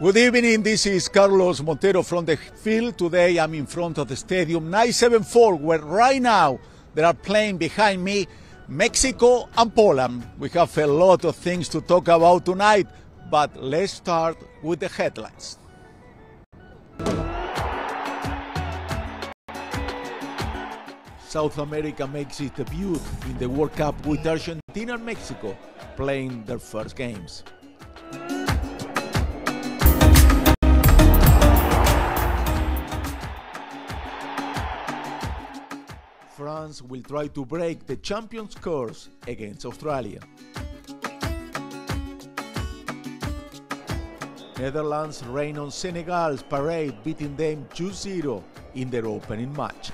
Good evening. This is Carlos Montero from the field. Today I'm in front of the stadium 974, where right now they are playing behind me Mexico and Poland. We have a lot of things to talk about tonight, but let's start with the headlines. South America makes its debut in the World Cup with Argentina and Mexico playing their first games. France will try to break the champions' curse against Australia. Netherlands reign on Senegal's parade, beating them 2-0 in their opening match.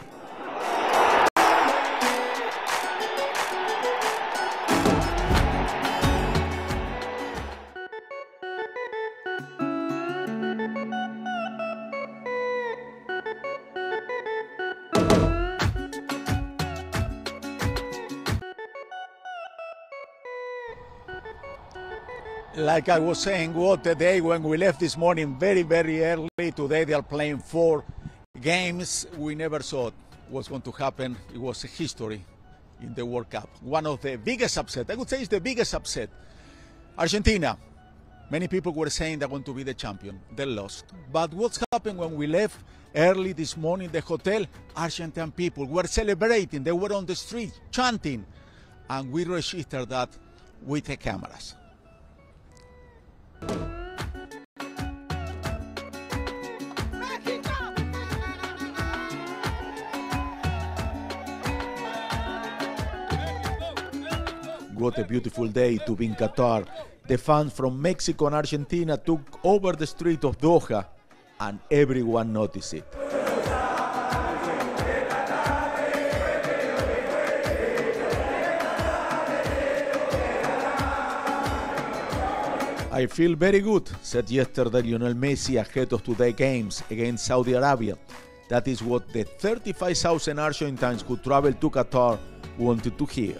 Like I was saying, what a day when we left this morning very, very early. Today they are playing four games. We never thought was going to happen. It was a history in the World Cup. One of the biggest upset. I would say it's the biggest upset. Argentina. Many people were saying they're going to be the champion. They lost. But what's happened when we left early this morning the hotel? Argentine people were celebrating. They were on the street chanting. And we registered that with the cameras. What a beautiful day to be in Qatar. The fans from Mexico and Argentina took over the street of Doha and everyone noticed it. I feel very good, said yesterday Lionel Messi ahead of today's games against Saudi Arabia. That is what the 35,000 Argentines who traveled to Qatar wanted to hear.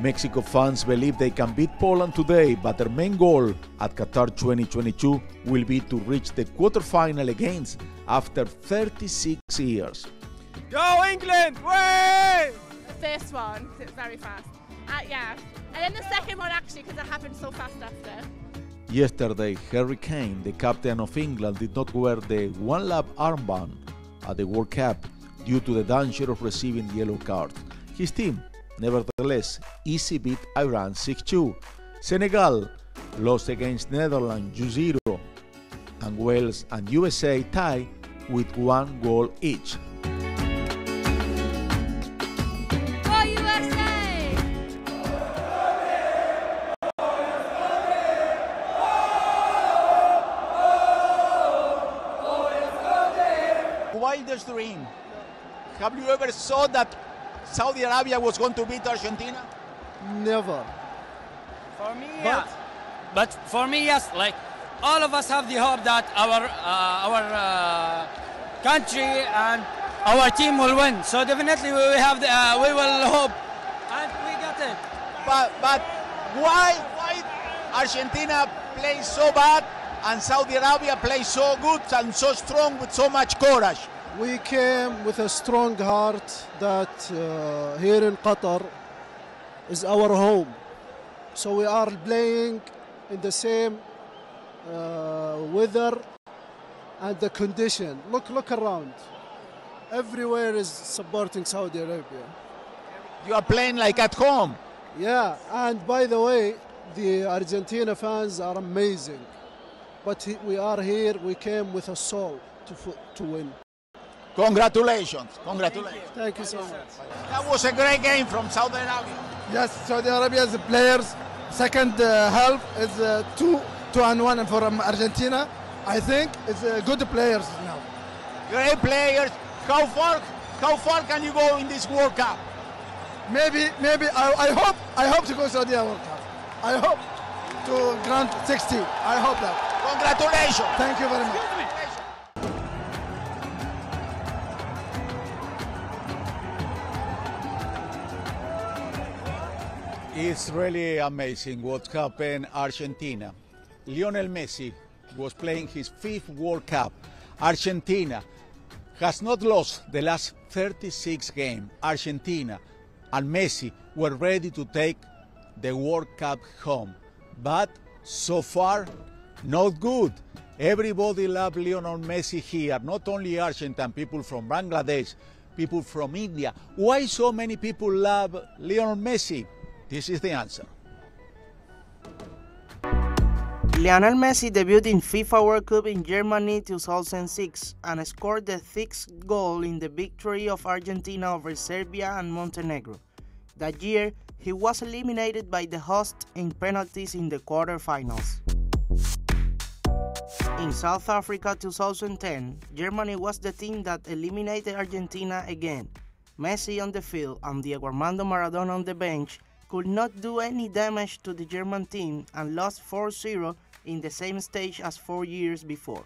Mexico fans believe they can beat Poland today, but their main goal at Qatar 2022 will be to reach the quarterfinal against after 36 years. Go England! Way! The first one, 'cause it's very fast. Uh, yeah. And then the second one actually, because it happened so fast after. Yesterday, Harry Kane, the captain of England, did not wear the OneLove armband at the World Cup due to the danger of receiving the yellow card. His team, nevertheless, easy beat Iran 6 2. Senegal lost against Netherlands 2 0. And Wales and USA tie with one goal each. Have you ever thought that Saudi Arabia was going to beat Argentina? Never. For me, But- yes. But for me, yes. Like all of us have the hope that our uh, our uh, country and our team will win. So definitely we have the, uh, we will hope, and we got it. But but why why Argentina plays so bad and Saudi Arabia plays so good and so strong with so much courage? We came with a strong heart that uh, here in Qatar is our home. So we are playing in the same uh, weather and the condition. Look, look around. Everywhere is supporting Saudi Arabia. You are playing like at home. Yeah, and by the way, the Argentina fans are amazing. But we are here, we came with a soul to, to win. Congratulations. Congratulations. Thank you so much. That was a great game from Saudi Arabia. Yes, Saudi Arabia's players. Second uh, half is uh, two, two and one for um, Argentina. I think it's uh, good players now. Great players. How far how far can you go in this World Cup? Maybe, maybe I, I hope, I hope to go Saudi World Cup. I hope to grant 60. I hope that. Congratulations. Thank you very much. It's really amazing what happened in Argentina. Lionel Messi was playing his fifth World Cup. Argentina has not lost the last 36 games. Argentina and Messi were ready to take the World Cup home. But so far, not good. Everybody loves Lionel Messi here, not only Argentine, people from Bangladesh, people from India. Why so many people love Lionel Messi? This is the answer. Lionel Messi debuted in FIFA World Cup in Germany 2006 and scored the sixth goal in the victory of Argentina over Serbia and Montenegro. That year, he was eliminated by the host in penalties in the quarterfinals. In South Africa 2010, Germany was the team that eliminated Argentina again. Messi on the field and Diego Armando Maradona on the bench could not do any damage to the German team and lost 4-0 in the same stage as four years before.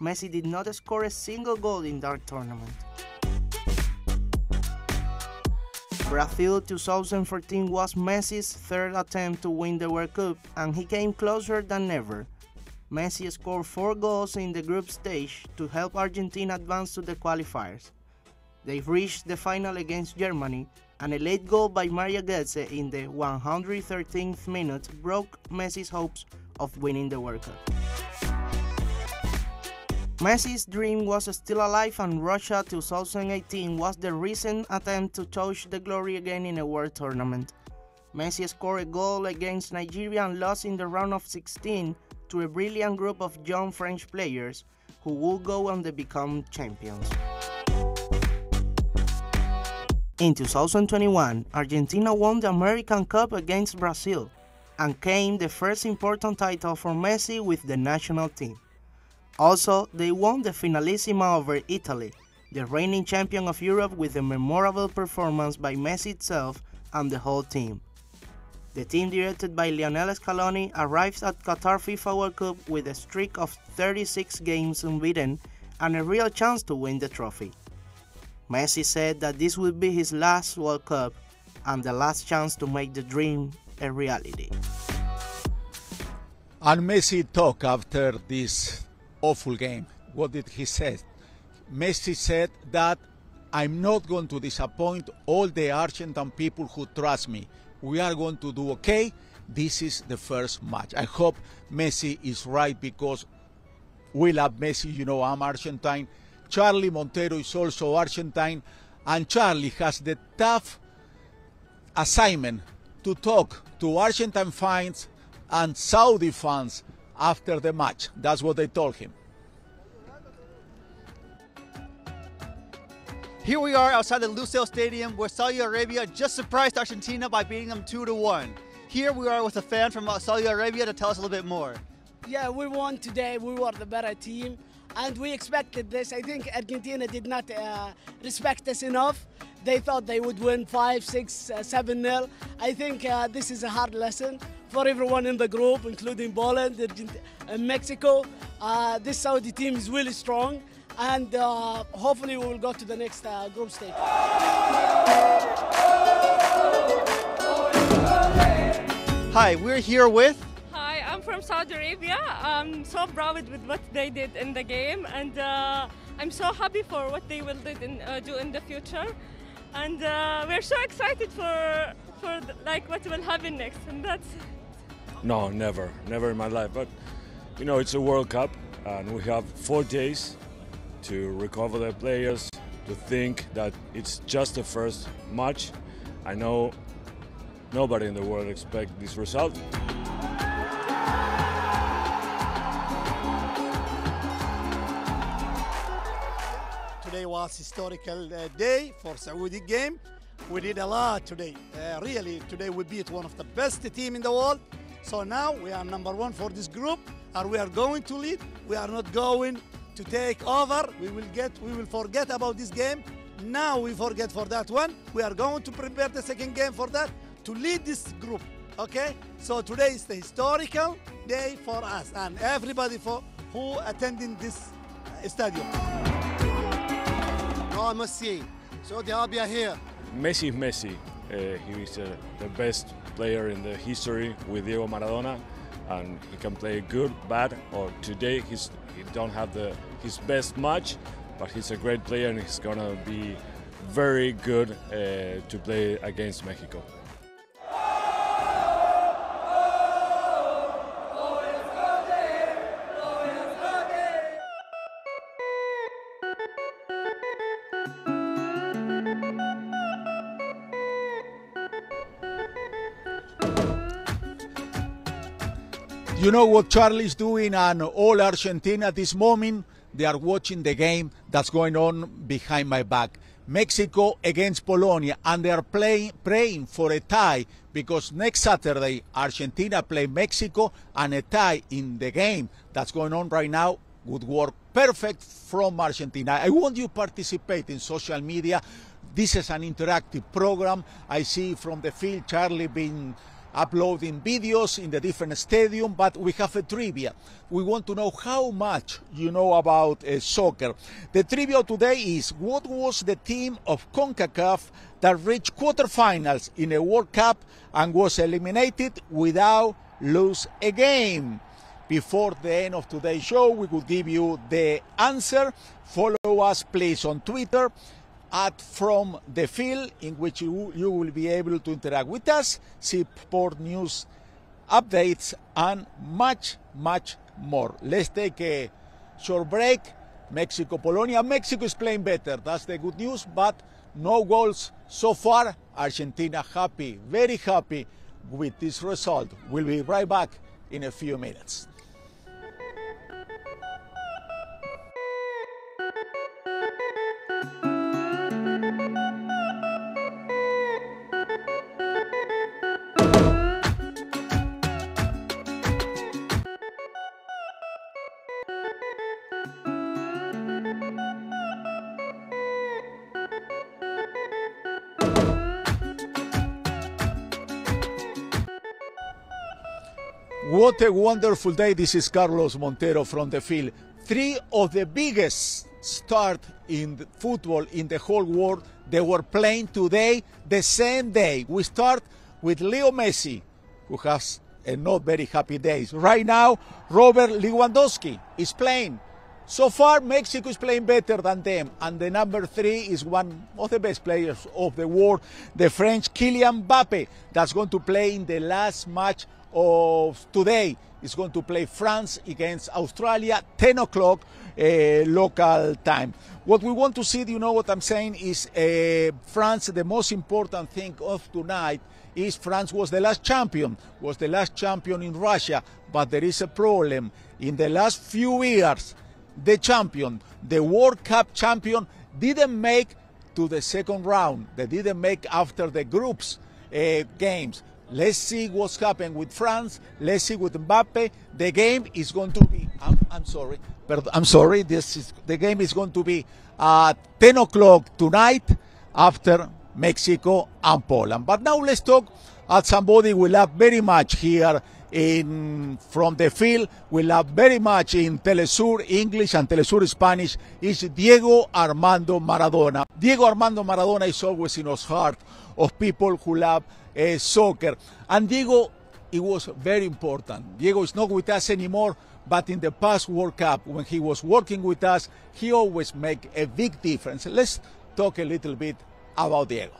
Messi did not score a single goal in that tournament. Brazil 2014 was Messi's third attempt to win the World Cup and he came closer than ever. Messi scored four goals in the group stage to help Argentina advance to the qualifiers. They reached the final against Germany, and a late goal by Mario Götze in the 113th minute broke Messi's hopes of winning the World Cup. Messi's dream was still alive and Russia 2018 was the recent attempt to touch the glory again in a world tournament. Messi scored a goal against Nigeria and lost in the round of 16 to a brilliant group of young French players who would go on to become champions. In 2021, Argentina won the American Cup against Brazil and came the first important title for Messi with the national team. Also, they won the Finalissima over Italy, the reigning champion of Europe with a memorable performance by Messi itself and the whole team. The team directed by Lionel Scaloni arrives at Qatar FIFA World Cup with a streak of 36 games unbeaten and a real chance to win the trophy. Messi said that this would be his last World Cup and the last chance to make the dream a reality. And Messi talked after this awful game. What did he say? Messi said that I'm not going to disappoint all the Argentine people who trust me. We are going to do okay. This is the first match. I hope Messi is right because we love Messi. You know, I'm Argentine. Charlie Montero is also Argentine. And Charlie has the tough assignment to talk to Argentine fans and Saudi fans after the match. That's what they told him. Here we are outside the Lusail Stadium where Saudi Arabia just surprised Argentina by beating them 2 to 1. Here we are with a fan from Saudi Arabia to tell us a little bit more. Yeah, we won today. We were the better team and we expected this. I think Argentina did not uh, respect us enough. They thought they would win 5, 6, uh, 7 0. I think uh, this is a hard lesson for everyone in the group, including Poland and Mexico. Uh, this Saudi team is really strong, and uh, hopefully, we will go to the next uh, group stage. Hi, we're here with from Saudi Arabia. I'm so proud with what they did in the game, and uh, I'm so happy for what they will do in, uh, do in the future. And uh, we're so excited for for like what will happen next, and that's. No, never, never in my life. But you know, it's a World Cup, and we have four days to recover the players, to think that it's just the first match. I know nobody in the world expect this result. Today was historical uh, day for Saudi game. We did a lot today. Uh, really, today we beat one of the best team in the world. So now we are number one for this group, and we are going to lead. We are not going to take over. We will get. We will forget about this game. Now we forget for that one. We are going to prepare the second game for that to lead this group. Okay. So today is the historical day for us and everybody for who attending this uh, stadium. No, Messi. Saudi Arabia here. Messi Messi. Uh, he is uh, the best player in the history with Diego Maradona, and he can play good, bad, or today he's he don't have the his best match, but he's a great player and he's gonna be very good uh, to play against Mexico. You know what Charlie's doing and all Argentina at this moment? They are watching the game that's going on behind my back. Mexico against Polonia, and they are playing, praying for a tie because next Saturday Argentina play Mexico, and a tie in the game that's going on right now would work perfect from Argentina. I want you participate in social media. This is an interactive program. I see from the field Charlie being uploading videos in the different stadium, but we have a trivia. We want to know how much you know about uh, soccer. The trivia today is what was the team of CONCACAF that reached quarterfinals in a World Cup and was eliminated without lose a game? Before the end of today's show, we will give you the answer. Follow us, please, on Twitter at From the Field, in which you, you will be able to interact with us, see sport news updates, and much, much more. Let's take a short break. Mexico, Polonia. Mexico is playing better. That's the good news, but no goals so far. Argentina happy, very happy with this result. We'll be right back in a few minutes. What a wonderful day. This is Carlos Montero from the field. Three of the biggest start in football in the whole world, they were playing today, the same day. We start with Leo Messi, who has a not very happy day. Right now, Robert Lewandowski is playing. So far, Mexico is playing better than them, and the number three is one of the best players of the world, the French Kylian Mbappe, that's going to play in the last match of today. Is going to play France against Australia, 10 o'clock uh, local time. What we want to see, you know what I'm saying, is uh, France. The most important thing of tonight is France was the last champion, was the last champion in Russia, but there is a problem. In the last few years, the champion, the World Cup champion, didn't make to the second round. They didn't make after the groups uh, games. Let's see what's happened with France. Let's see with Mbappe. The game is going to be. I'm, I'm sorry, but I'm sorry. This is the game is going to be at 10 o'clock tonight after Mexico and Poland. But now let's talk at somebody we love very much here in from the field. We love very much in Telesur English and Telesur Spanish is Diego Armando Maradona. Diego Armando Maradona is always in our heart of people who love uh, soccer. And Diego, it was very important. Diego is not with us anymore, but in the past World Cup, when he was working with us, he always make a big difference. Let's talk a little bit about Diego.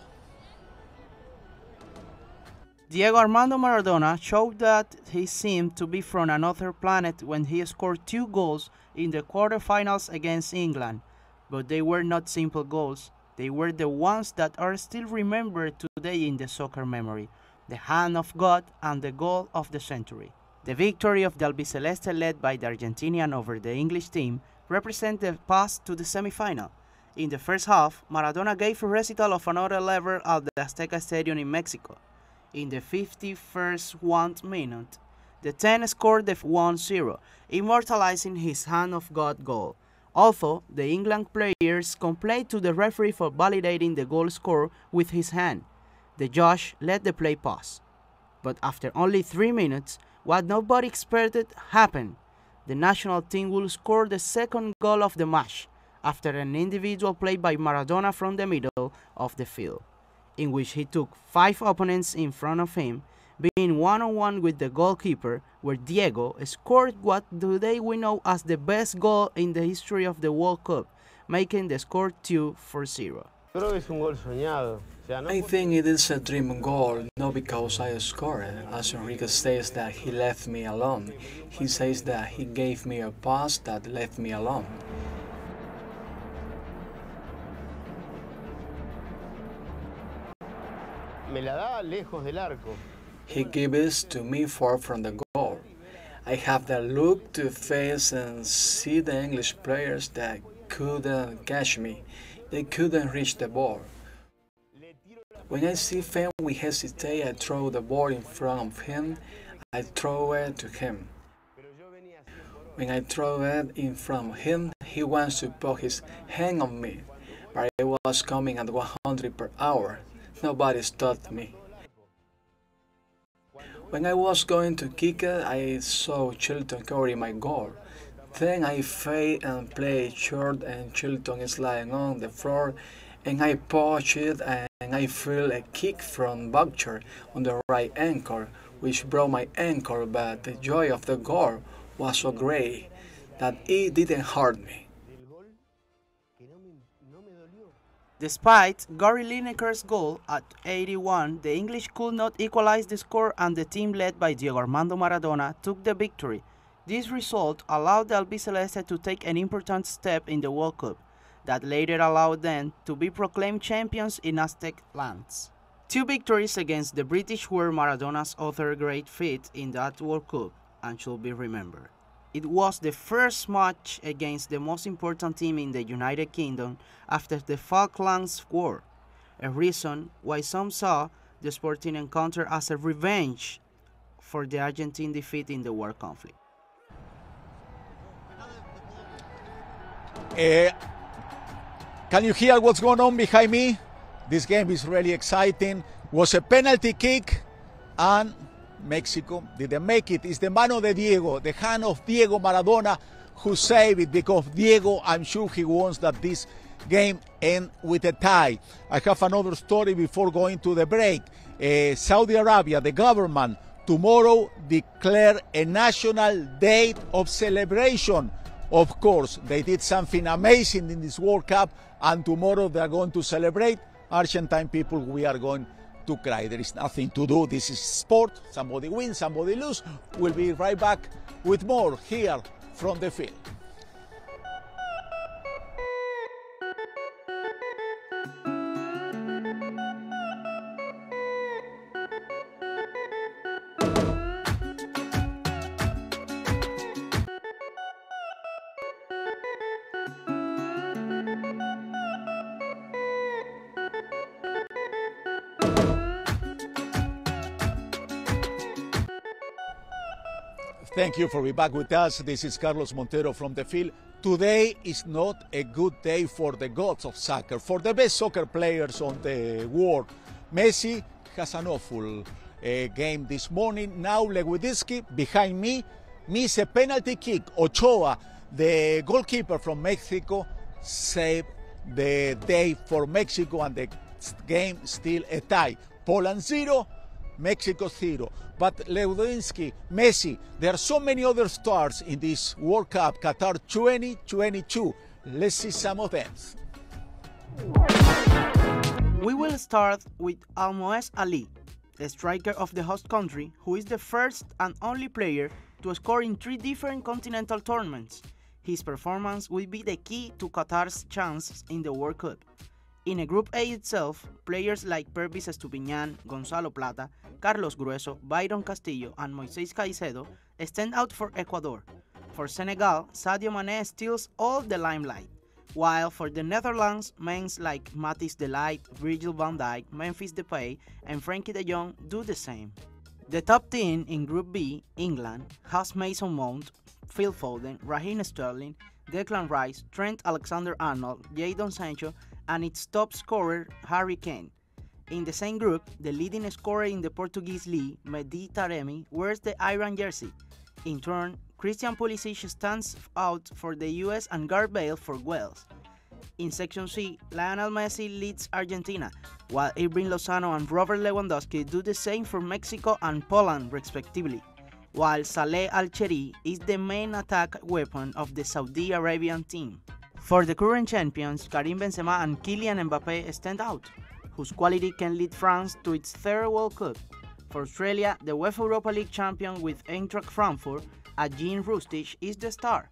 Diego Armando Maradona showed that he seemed to be from another planet when he scored two goals in the quarterfinals against England. But they were not simple goals. They were the ones that are still remembered today in the soccer memory the hand of God and the goal of the century. The victory of the Albiceleste led by the Argentinian over the English team represent the pass to the semi-final. In the first half, Maradona gave a recital of another level at the Azteca Stadium in Mexico. In the 51st one minute, the 10 scored the 1-0, immortalizing his hand of God goal. Although the England players complained to the referee for validating the goal score with his hand, the judge let the play pass. But after only three minutes, what nobody expected happened. The national team will score the second goal of the match after an individual play by Maradona from the middle of the field, in which he took five opponents in front of him, being one-on-one -on -one with the goalkeeper, where Diego scored what today we know as the best goal in the history of the World Cup, making the score 2 for 0. I think it is a dream goal, not because I scored. As Enrique says that he left me alone, he says that he gave me a pass that left me alone. Me la daba lejos del arco. He gives to me far from the goal. I have the look to face and see the English players that couldn't catch me. They couldn't reach the ball. When I see Fem we hesitate, I throw the ball in front of him. I throw it to him. When I throw it in front of him, he wants to put his hand on me, but I was coming at 100 per hour. Nobody stopped me. When I was going to kick it, I saw Shilton covering my goal. Then I fade and play short and Shilton is lying on the floor and I it and I feel a kick from Butcher on the right ankle which broke my ankle but the joy of the goal was so great that it didn't hurt me. Despite Gary Lineker's goal at 81, the English could not equalize the score and the team led by Diego Armando Maradona took the victory. This result allowed the Albiceleste to take an important step in the World Cup, that later allowed them to be proclaimed champions in Aztec lands. Two victories against the British were Maradona's other great feat in that World Cup and should be remembered. It was the first match against the most important team in the United Kingdom after the Falklands War, a reason why some saw the sporting encounter as a revenge for the Argentine defeat in the war conflict. Uh, can you hear what's going on behind me? This game is really exciting. Was a penalty kick and Mexico didn't make it. It's the mano de Diego, the hand of Diego Maradona who saved it because Diego, I'm sure he wants that this game end with a tie. I have another story before going to the break. Uh, Saudi Arabia, the government, tomorrow declare a national date of celebration. Of course, they did something amazing in this World Cup, and tomorrow they are going to celebrate. Argentine people, we are going to cry. There is nothing to do. This is sport. Somebody wins, somebody lose. We'll be right back with more here from the field. Thank you for being back with us. This is Carlos Montero from the field. Today is not a good day for the gods of soccer, for the best soccer players on the world. Messi has an awful uh, game this morning. Now Lewandowski behind me missed a penalty kick. Ochoa, the goalkeeper from Mexico, saved the day for Mexico and the game still a tie. Poland zero, Mexico zero. But Lewandowski, Messi, there are so many other stars in this World Cup, Qatar 2022. Let's see some of them. We will start with Almoez Ali, the striker of the host country, who is the first and only player to score in three different continental tournaments. His performance will be the key to Qatar's chances in the World Cup. In a Group A itself, players like Pervis Estupiñán, Gonzalo Plata, Carlos Gruezo, Byron Castillo, and Moises Caicedo stand out for Ecuador. For Senegal, Sadio Mane steals all the limelight, while for the Netherlands, men like Matthijs de Ligt, Virgil van Dijk, Memphis Depay, and Frenkie de Jong do the same. The top 10 in Group B, England, has Mason Mount, Phil Foden, Raheem Sterling, Declan Rice, Trent Alexander-Arnold, Jadon Sancho, and its top scorer, Harry Kane. In the same group, the leading scorer in the Portuguese league, Mehdi Taremi, wears the Iran jersey. In turn, Christian Pulisic stands out for the US and Gareth Bale for Wales. In Section C, Lionel Messi leads Argentina, while Irving Lozano and Robert Lewandowski do the same for Mexico and Poland, respectively, while Saleh Al-Shehri is the main attack weapon of the Saudi Arabian team. For the current champions, Karim Benzema and Kylian Mbappe stand out, whose quality can lead France to its third World Cup. For Australia, the UEFA Europa League champion with Eintracht Frankfurt, Ajdin Hrustic, is the star,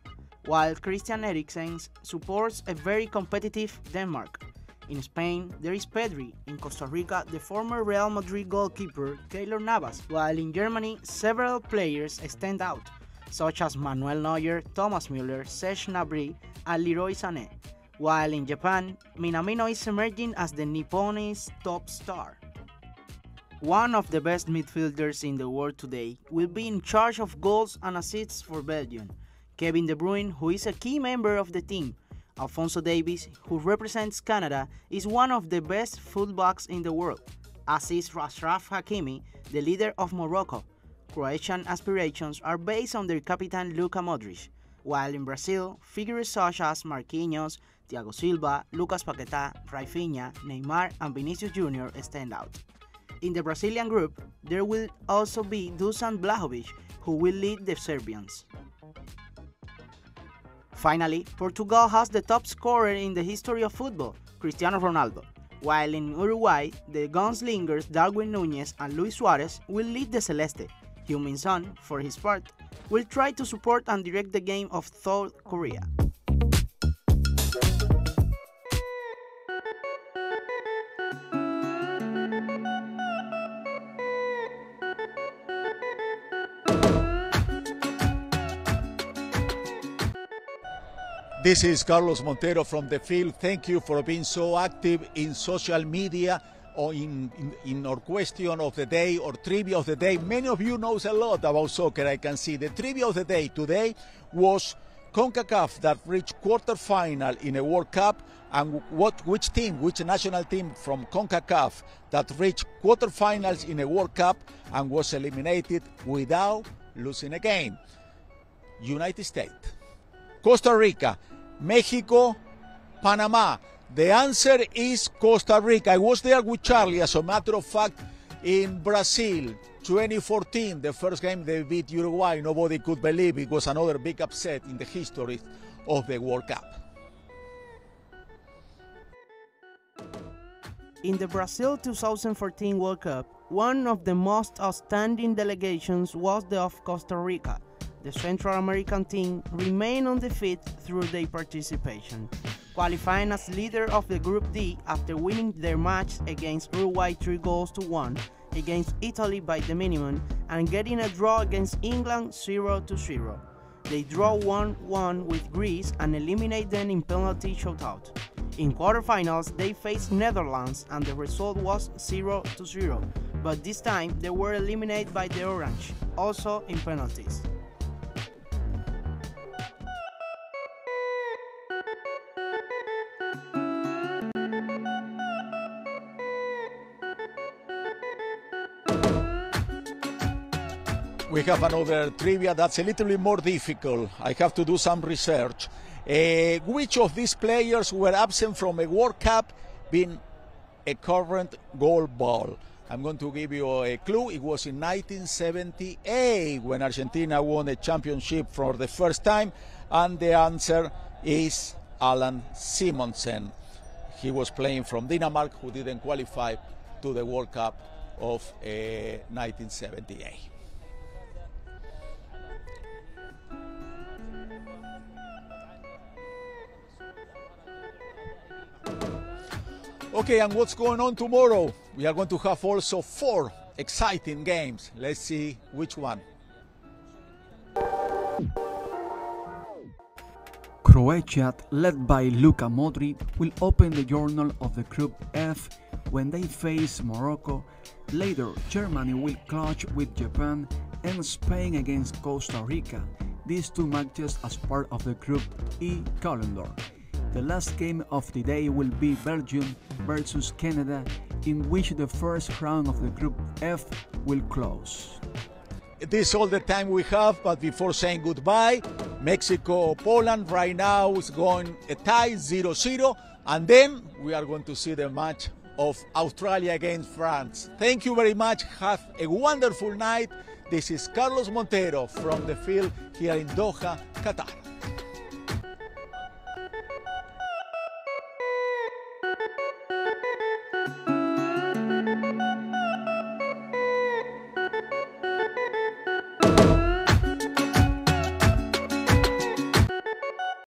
while Christian Eriksen supports a very competitive Denmark. In Spain, there is Pedri. In Costa Rica, the former Real Madrid goalkeeper Keylor Navas, while in Germany, several players stand out, such as Manuel Neuer, Thomas Müller, Serge Gnabry, and Leroy Sané, while in Japan, Minamino is emerging as the Nipponese top star. One of the best midfielders in the world today will be in charge of goals and assists for Belgium. Kevin De Bruyne, who is a key member of the team, Alphonso Davies, who represents Canada, is one of the best fullbacks in the world, as is Achraf Hakimi, the leader of Morocco. Croatian aspirations are based on their captain Luka Modric, while in Brazil, figures such as Marquinhos, Thiago Silva, Lucas Paquetá, Rafinha, Neymar, and Vinicius Jr. stand out. In the Brazilian group, there will also be Dusan Vlahovic, who will lead the Serbians. Finally, Portugal has the top scorer in the history of football, Cristiano Ronaldo, while in Uruguay, the gunslingers Darwin Núñez and Luis Suarez will lead the Celeste. Heung-min Son, for his part, will try to support and direct the game of South Korea. This is Carlos Montero from the field. Thank you for being so active in social media or in, in, in, our question of the day or trivia of the day. Many of you knows a lot about soccer, I can see. The trivia of the day today was CONCACAF that reached quarterfinal in a World Cup and what which team, which national team from CONCACAF that reached quarterfinals in a World Cup and was eliminated without losing a game. United States. Costa Rica, Mexico, Panama. The answer is Costa Rica. I was there with Charlie, as a matter of fact, in Brazil, 2014, the first game they beat Uruguay. Nobody could believe it was another big upset in the history of the World Cup. In the Brazil 2014 World Cup, one of the most outstanding delegations was the of Costa Rica the Central American team remained undefeated through their participation, qualifying as leader of the Group D after winning their match against Uruguay 3 goals to 1, against Italy by the minimum, and getting a draw against England 0 to 0. They draw 1-1 with Greece and eliminate them in penalty shootout. In quarterfinals, they faced Netherlands and the result was 0 to 0, but this time they were eliminated by the Orange, also in penalties. We have another trivia that's a little bit more difficult. I have to do some research. Uh, which of these players were absent from a World Cup being a current gold ball? I'm going to give you a clue. It was in 1978 when Argentina won a championship for the first time, and the answer is Allan Simonsen. He was playing from Denmark, who didn't qualify to the World Cup of uh, 1978. Okay, and what's going on tomorrow? We are going to have also four exciting games. Let's see which one. Croatia, led by Luka Modric, will open the journal of the Group F when they face Morocco. Later, Germany will clash with Japan and Spain against Costa Rica. These two matches as part of the Group E calendar. The last game of the day will be Belgium versus Canada, in which the first round of the Group F will close. This is all the time we have, but before saying goodbye, Mexico Poland right now is going a tie 0 0, And then we are going to see the match of Australia against France. Thank you very much. Have a wonderful night. This is Carlos Montero from the field here in Doha, Qatar.